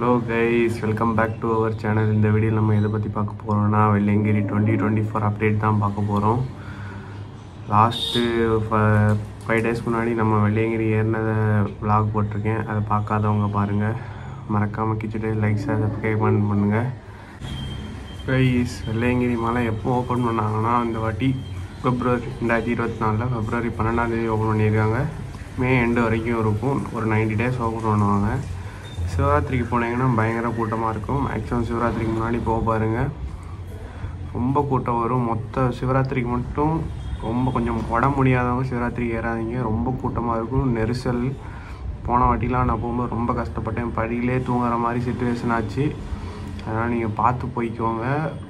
Hello guys welcome back to our channel இந்த video நம்ம எதை பற்றி பார்க்க போகிறோம்னா Velliangiri twenty twenty four update தான் பார்க்க போகிறோம் லாஸ்ட்டு ஃபைவ் டேஸ் முன்னாடி நம்ம வெள்ளையங்கிரி ஏறினதை விளாக் போட்டிருக்கேன். அதை பார்க்காதவங்க பாருங்கள் மறக்காமல் கிச்சிட்டு லைக் சப்ஸ்கிரைப் பண்ணுங்கள் கைஸ் வெள்ளையங்கிரி மலை எப்போ ஓப்பன் பண்ணாங்கன்னா இந்த வாட்டி பிப்ரவரி ரெண்டாயிரத்தி இருபத்தி நாலில் பிப்ரவரி பன்னெண்டாந்தேதி ஓப்பன் பண்ணியிருக்காங்க. மே எண்டு வரைக்கும் இருக்கும். ஒரு 90 டேஸ் ஓப்பன் பண்ணுவாங்க. சிவராத்திரிக்கு போனீங்கன்னா பயங்கர கூட்டமாக இருக்கும். மேக்ஸிமம் சிவராத்திரிக்கு முன்னாடி போக பாருங்கள் ரொம்ப கூட்டம் வரும். மொத்த சிவராத்திரிக்கு மட்டும் ரொம்ப கொஞ்சம் உடம்பு முடியாதவங்க சிவராத்திரிக்கு ஏறாதீங்க. ரொம்ப கூட்டமாக இருக்கும். நெரிசல். போன வாட்டிலாம் நான் போகும்போது ரொம்ப கஷ்டப்பட்டேன். படியிலே தூங்குற மாதிரி சுச்சுவேஷன் ஆச்சு. அதனால் நீங்கள் பார்த்து போய்க்கோங்க.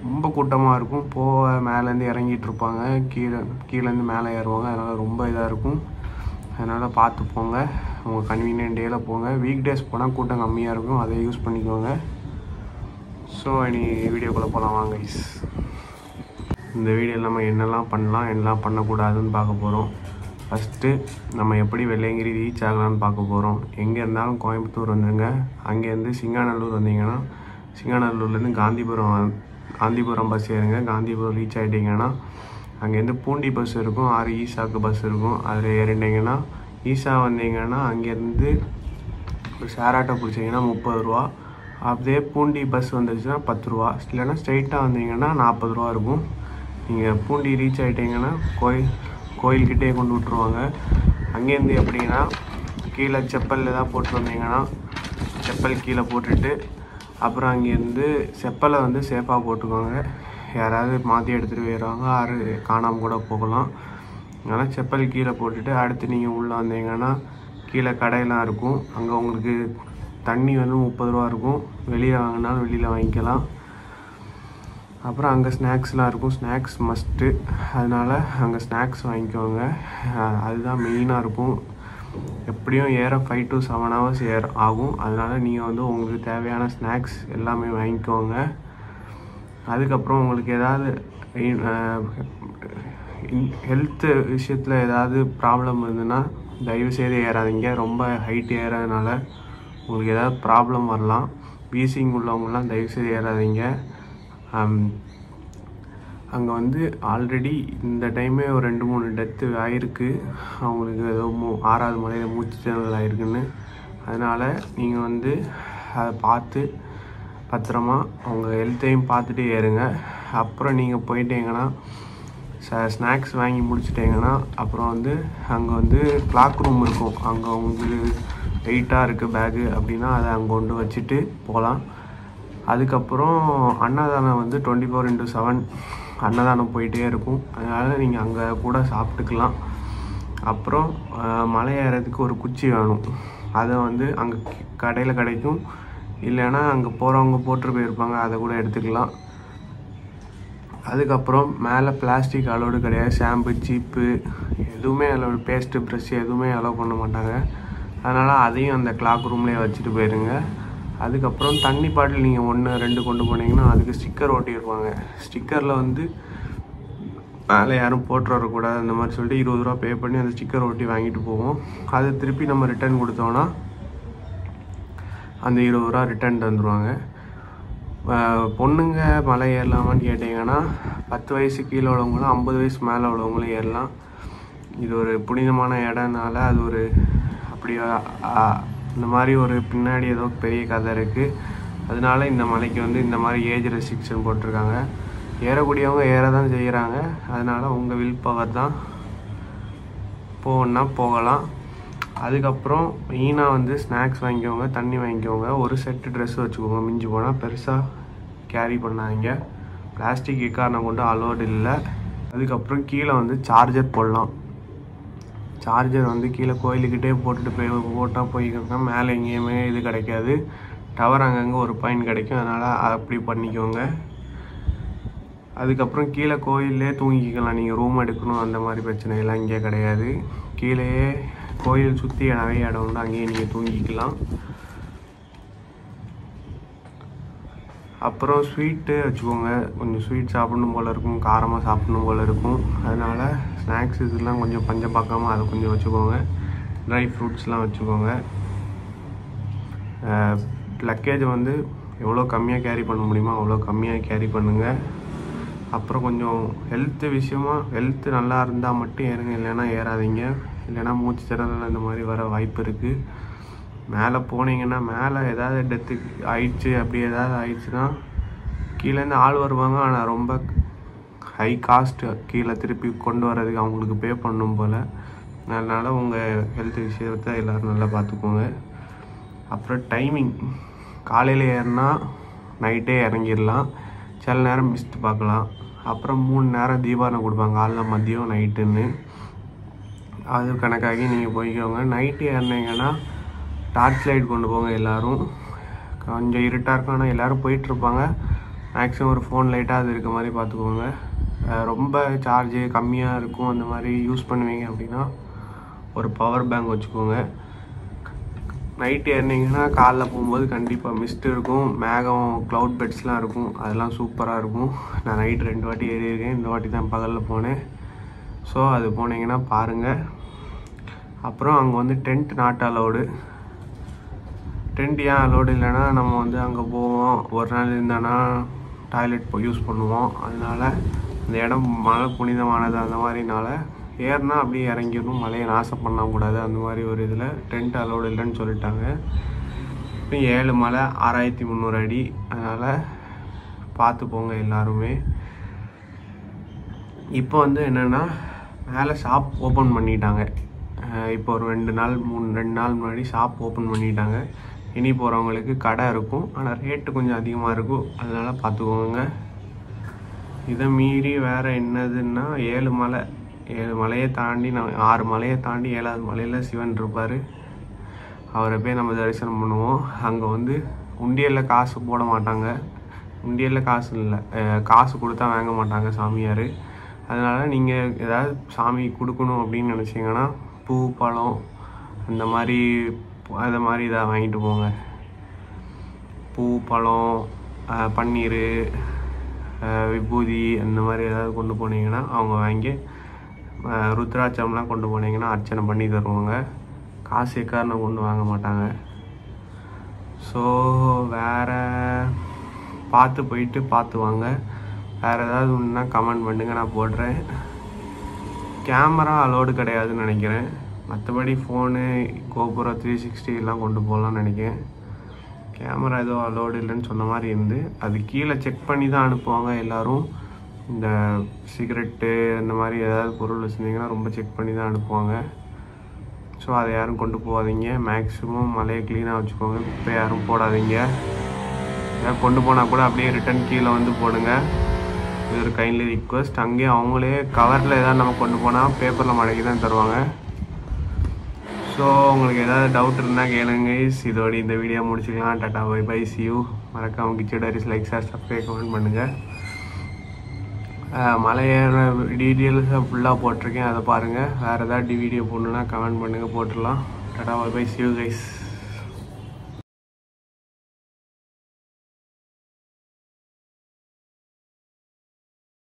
ரொம்ப கூட்டமாக இருக்கும். போக மேலேருந்து இறங்கிட்டு இருப்பாங்க. கீழே கீழேருந்து மேலே ஏறுவாங்க. அதனால் ரொம்ப இதாக இருக்கும். அதனால் பார்த்து போங்க. உங்கள் கன்வீனியன்ட் டேயில் போங்க. வீக் டேஸ் போனால் கூட்டம் கம்மியாக இருக்கும். அதை யூஸ் பண்ணிக்கோங்க. ஸோ இனி வீடியோக்குள்ளே போகலாம் வாங்க ஐஸ் இந்த வீடியோவில் நம்ம என்னெல்லாம் பண்ணலாம் என்னெல்லாம் பண்ணக்கூடாதுன்னு பார்க்க போகிறோம் ஃபஸ்ட்டு நம்ம எப்படி வெள்ளையங்கிரி ரீச் ஆகலாம்னு பார்க்க போகிறோம் எங்கே இருந்தாலும் கோயம்புத்தூர் வந்துருங்க. அங்கேருந்து சிங்காநல்லூர் வந்தீங்கன்னா சிங்காநல்லூர்லேருந்து காந்திபுரம் காந்திபுரம் பஸ் ஏறுங்க. காந்திபுரம் ரீச் ஆகிட்டீங்கன்னா அங்கேருந்து பூண்டி பஸ் இருக்கும். ஆறு ஈசாக்கு பஸ் இருக்கும். அதில் ஏறிட்டீங்கன்னா ஈஷா வந்தீங்கன்னா அங்கேருந்து ஒரு ஷேர் ஆட்டோ பிடிச்சிங்கன்னா முப்பது ரூபா. அப்படியே பூண்டி பஸ் வந்துருச்சுன்னா பத்து ரூபா. இல்லைன்னா ஸ்ட்ரைட்டாக வந்தீங்கன்னா நாற்பது ரூபா இருக்கும். நீங்கள் பூண்டி ரீச் ஆகிட்டீங்கன்னா கோயில் கோயில்கிட்டே கொண்டு விட்ருவாங்க அங்கேருந்து எப்படின்னா கீழே செப்பலில் தான் போட்டு வந்தீங்கன்னா செப்பல் கீழே போட்டுட்டு அப்புறம் அங்கேருந்து செப்பலை வந்து சேஃபாக போட்டுக்கோங்க. யாராவது மாற்றி எடுத்துகிட்டு போயிடுவாங்க ஆறு காணாமல் கூட போகலாம். அதனால் செப்பல் கீழே போட்டுட்டு அடுத்து நீங்கள் உள்ளே வந்தீங்கன்னா கீழே கடையெல்லாம் இருக்கும். அங்கே உங்களுக்கு தண்ணி வந்து முப்பது ரூபா இருக்கும். வெளியில் வாங்கினாலும் வெளியில் வாங்கிக்கலாம். அப்புறம் அங்கே ஸ்நாக்ஸ்லாம் இருக்கும். ஸ்நாக்ஸ் மஸ்ட்டு அதனால் அங்கே ஸ்நாக்ஸ் வாங்கிக்கோங்க. அதுதான் மெயினாக இருக்கும். எப்படியும் ஏற ஃபைவ் டு செவன் ஹவர்ஸ் ஏற ஆகும். அதனால் நீங்கள் வந்து உங்களுக்கு தேவையான ஸ்நாக்ஸ் எல்லாமே வாங்கிக்கோங்க. அதுக்கப்புறம் உங்களுக்கு ஏதாவது ஹெல்த்து விஷயத்தில் ஏதாவது ப்ராப்ளம் இருந்ததுன்னா தயவுசெய்து ஏறாதீங்க. ரொம்ப ஹைட் ஏறதுனால உங்களுக்கு ஏதாவது ப்ராப்ளம் வரலாம். வீசிங் உள்ளவங்கலாம் தயவுசெய்து ஏறாதீங்க. அங்கே வந்து ஆல்ரெடி இந்த டைமே ஒரு ரெண்டு மூணு டெத்து ஆயிருக்கு. அவங்களுக்கு ஏதோ மூ ஆறாவது மலையில் மூச்சு திணறல் ஆயிருக்குன்னு. அதனால் நீங்கள் வந்து அதை பார்த்து பத்திரமா அவங்க ஹெல்த்தையும் பார்த்துட்டு ஏறுங்க. அப்புறம் நீங்கள் போயிட்டீங்கன்னா ஸ்நாக்ஸ் வாங்கி முடிச்சிட்டிங்கன்னா அப்புறம் வந்து அங்கே வந்து கிளாக் ரூம் இருக்கும். அங்கே உங்களுக்கு வெயிட்டாக இருக்குது பேகு அப்படின்னா அதை அங்கே கொண்டு வச்சுட்டு போகலாம். அதுக்கப்புறம் அன்னதானம் வந்து டுவெண்ட்டி ஃபோர் இன்ட்டு செவன் அன்னதானம் போயிட்டே இருக்கும். அதனால் நீங்கள் அங்கே கூட சாப்பிட்டுக்கலாம். அப்புறம் மலை ஏறதுக்கு ஒரு குச்சி வேணும். அதை வந்து அங்கே கடையில் கிடைக்கும். இல்லைன்னா அங்கே போகிறவங்க போட்டு போயிருப்பாங்க. அதை கூட எடுத்துக்கலாம். அதுக்கப்புறம் மேலே பிளாஸ்டிக் அலோடு கிடையாது. ஷாம்பு சீப்பு எதுவுமே அலோடு பேஸ்ட்டு ப்ரெஷ் எதுவுமே அலோவ் பண்ண மாட்டாங்க. அதனால் அதையும் அந்த கிளாக் ரூம்லேயே வச்சுட்டு போயிடுங்க அதுக்கப்புறம் தண்ணி பாட்டில் நீங்கள் ஒன்று ரெண்டு கொண்டு போனீங்கன்னா அதுக்கு ஸ்டிக்கர் ஒட்டியிருப்பாங்க ஸ்டிக்கரில் வந்து மேலே யாரும் போட்டு வரக்கூடாது அந்த மாதிரி சொல்லிட்டு இருபது ரூபா பே பண்ணி அந்த ஸ்டிக்கர் ஒட்டி வாங்கிட்டு போவோம். அது திருப்பி நம்ம ரிட்டர்ன் கொடுத்தோன்னா அந்த இருபது ரூபா ரிட்டர்ன் தந்துடுவாங்க பொண்ணுங்க மலை ஏறலாமான்னு கேட்டிங்கன்னா பத்து வயசு கீழே உள்ளவங்களும் ஐம்பது வயசு மேலே உள்ளவங்களும் ஏறலாம். இது ஒரு புனிதமான இடம்னால அது ஒரு அப்படி இந்த மாதிரி ஒரு பின்னாடி ஏதோ பெரிய கதை இருக்குது அதனால இந்த மலைக்கு வந்து இந்த மாதிரி ஏஜ் ரெஸ்ட்ரிக்ஷன் போட்டிருக்காங்க. ஏறக்கூடியவங்க ஏற தான் செய்கிறாங்க அதனால் உங்கள் வில் பவர் தான் போகணுன்னா போகலாம். அதுக்கப்புறம் மெயினாக வந்து ஸ்நாக்ஸ் வாங்கிக்கோங்க தண்ணி வாங்கிக்கோங்க. ஒரு செட்டு ட்ரெஸ் வச்சுக்கோங்க மிஞ்சி போனால் பெருசாக கேரி பண்ணாதீங்க. பிளாஸ்டிக் எக்காரணம் கொண்டு அலோடு இல்லை. அதுக்கப்புறம் கீழே வந்து சார்ஜர் போடலாம். சார்ஜர் வந்து கீழே கோயிலுக்கிட்டே போட்டுட்டு போய் போட்டால் போய்க்கோங்க. மேலே எங்கேயுமே இது கிடைக்காது. டவர் அங்கங்கே ஒரு பாயிண்ட் கிடைக்கும். அதனால் அப்படி பண்ணிக்கோங்க. அதுக்கப்புறம் கீழே கோயிலே தூங்கிக்கலாம். நீங்கள் ரூம் எடுக்கணும். அந்த மாதிரி பிரச்சனையெல்லாம் இங்கே கிடையாது. கீழேயே கோயில் சுற்றி நிறைய இடம் உண்டு. அங்கேயே நீங்கள் தூங்கிக்கலாம். அப்புறம் ஸ்வீட்டு வச்சுக்கோங்க. கொஞ்சம் ஸ்வீட் சாப்பிடணும் போல் இருக்கும். காரமாக சாப்பிடணும் போல் இருக்கும். அதனால் ஸ்நாக்ஸ் இதெல்லாம் கொஞ்சம் பஞ்சம் பார்க்காம அதை கொஞ்சம் வச்சுக்கோங்க. ட்ரை ஃப்ரூட்ஸ்லாம் வச்சுக்கோங்க. லக்கேஜ் வந்து எவ்வளோ கம்மியாக கேரி பண்ண முடியுமோ அவ்வளோ கம்மியாக கேரி பண்ணுங்கள் அப்புறம் கொஞ்சம் ஹெல்த்து விஷயமா ஹெல்த்து நல்லா இருந்தால் மட்டும் ஏறுங்க. இல்லைன்னா ஏறாதீங்க. இல்லைன்னா மூச்சு திறனில் இந்த மாதிரி வர வாய்ப்பு இருக்குது மேலே போனீங்கன்னா மேலே ஏதாவது டெத்து ஆயிடுச்சு அப்படி ஏதாவது ஆயிடுச்சுன்னா கீழேருந்து ஆள் வருவாங்க. ஆனால் ரொம்ப ஹை காஸ்ட்டு கீழே திருப்பி கொண்டு வர்றதுக்கு அவங்களுக்கு பே பண்ணும் போல். அதனால் உங்கள் ஹெல்த் விஷயத்தை எல்லோரும் நல்லா பார்த்துக்கோங்க. அப்புறம் டைமிங் காலையில் ஏறினா நைட்டே இறங்கிடலாம். சில நேரம் மிஸ்ட் பார்க்கலாம். அப்புறம் மூணு நேரம் தீபாவளி கொடுப்பாங்க. காலைல மதியம் நைட்டுன்னு அது கணக்காகி நீங்கள் போய்க்கோங்க. நைட்டு ஏறினீங்கன்னா டார்ச் லைட் கொண்டு போங்க எல்லோரும். கொஞ்சம் இருட்டாக இருக்கும் ஆனால் எல்லோரும் போயிட்டுருப்பாங்க. மேக்ஸிமம் ஒரு ஃபோன் லைட்டாக அது இருக்க மாதிரி பார்த்துக்கோங்க. ரொம்ப சார்ஜு கம்மியாக இருக்கும். அந்த மாதிரி யூஸ் பண்ணுவீங்க அப்படின்னா ஒரு பவர் பேங்க் வச்சுக்கோங்க. நைட்டு ஏறினீங்கன்னா காலைல போகும்போது கண்டிப்பாக மிஸ்ட் இருக்கும். மேகம் க்ளவுட் பெட்ஸ்லாம் இருக்கும். அதெல்லாம் சூப்பராக இருக்கும். நான் நைட் ரெண்டு வாட்டி ஏறியிருக்கேன். இந்த வாட்டி தான் பகலில் போனேன். ஸோ அது போனீங்கன்னா பாருங்கள் அப்புறம் அங்கே வந்து டென்ட் நாட் அலவுடு டென்ட் ஏன் அலோடு இல்லைன்னா நம்ம வந்து அங்கே போவோம். ஒரு நாள் இருந்தானா டாய்லெட் போய் யூஸ் பண்ணுவோம். அதனால அந்த இடம் மழை புனிதமானது அந்த மாதிரினால ஏறினா அப்படியே இறங்கிடணும். மழையை நாசம் பண்ணக்கூடாது அந்த மாதிரி ஒரு இதில் டென்ட் அலோடு இல்லைன்னு சொல்லிட்டாங்க. இப்போ ஏழு மலை ஆறாயிரத்தி முந்நூறு அடி. அதனால் பார்த்து போங்க எல்லாருமே. இப்போ வந்து என்னென்னா மேலே ஷாப் ஓப்பன் பண்ணிட்டாங்க. இப்போ ஒரு ரெண்டு நாள் மூணு ரெண்டு நாள் முன்னாடி ஷாப் ஓப்பன் பண்ணிட்டாங்க. இனி போகிறவங்களுக்கு கடை இருக்கும். ஆனால் ரேட்டு கொஞ்சம் அதிகமாக இருக்கும். அதனால் பார்த்துக்கோங்க. இதை மீறி வேறு என்னதுன்னா ஏழு மலை. ஏழு மலையை தாண்டி நான் ஆறு மலையை தாண்டி ஏழாவது மலையில் சிவன் இருப்பார். அவரை போய் நம்ம தரிசனம் பண்ணுவோம். அங்கே வந்து உண்டியலில் காசு போட மாட்டாங்க. உண்டியலில் காசு இல்லை. காசு கொடுத்தா வாங்க மாட்டாங்க சாமியார். அதனால் நீங்கள் ஏதாவது சாமி கொடுக்கணும் அப்படின்னு நினச்சிங்கன்னா பூ பழம் அந்த மாதிரி அதை மாதிரி இதை வாங்கிட்டு போங்க. பூ பழம் பன்னீர் விபூதி அந்த மாதிரி ஏதாவது கொண்டு போனீங்கன்னா அவங்க வாங்கி ருத்ராட்சம்லாம் கொண்டு போனீங்கன்னா அர்ச்சனை பண்ணி தருவாங்க. காசு எக்காரணம் கொண்டு வாங்க மாட்டாங்க. ஸோ வேறு பார்த்து போயிட்டு பார்த்து வாங்க. வேறு ஏதாவது ஒன்றுனா கமெண்ட் பண்ணுங்க நான் போடுறேன். கேமரா அலோடு கிடையாதுன்னு நினைக்கிறேன். மற்றபடி ஃபோனு கோபுரம் த்ரீ சிக்ஸ்டி எல்லாம் கொண்டு போகலான்னு நினைக்கிறேன். கேமரா ஏதோ அலோடு இல்லைன்னு சொன்ன மாதிரி இருந்து அது கீழே செக் பண்ணி தான் அனுப்புவாங்க எல்லோரும். இந்த சிகரெட்டு அந்த மாதிரி ஏதாவது பொருள் வச்சுருந்தீங்கன்னா ரொம்ப செக் பண்ணி தான் அனுப்புவாங்க. ஸோ அதை யாரும் கொண்டு போகாதீங்க. மேக்ஸிமம் மலையை க்ளீனாக வச்சுக்கோங்க. குப்பை யாரும் போடாதீங்க. ஏதாவது கொண்டு போனால் கூட அப்படியே ரிட்டன் கீழே வந்து போடுங்க. இது ஒரு கைண்ட்லி ரிக்வஸ்ட் அங்கேயே அவங்களே கவரில் ஏதாவது நம்ம கொண்டு போனால் பேப்பரில் மடக்கி தான் தருவாங்க. ஸோ உங்களுக்கு ஏதாவது டவுட் இருந்தால் கேளுங்க கைஸ் இதோட இந்த வீடியோ முடிச்சுக்கலாம். Tata bye bye see you மறக்காமல் kitchen diaries like sir subscribe comment பண்ணுங்கள் மலையேற டீட்டெயில்ஸை ஃபுல்லாக போட்டிருக்கேன். அதை பாருங்கள் வேறு ஏதாவது வீடியோ போடணுன்னா கமெண்ட் பண்ணுங்கள் போட்டுடலாம். Tata bye bye see you guys